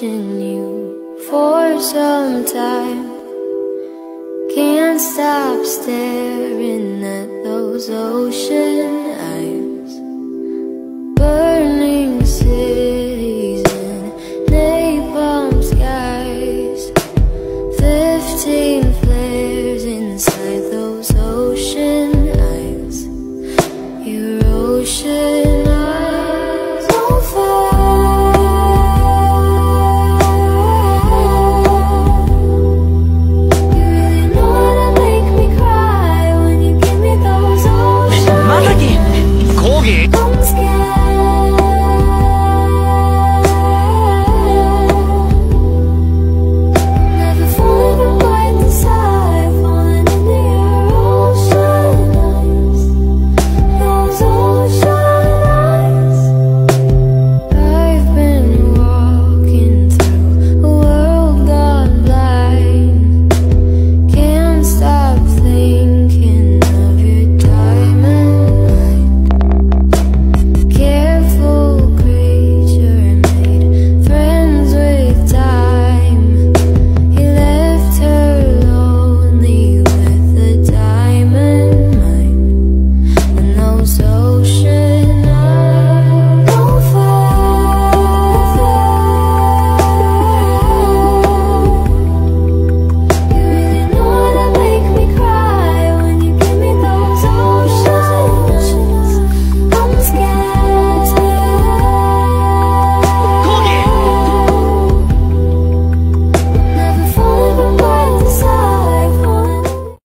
watching you for some time. Can't stop staring at those ocean Bones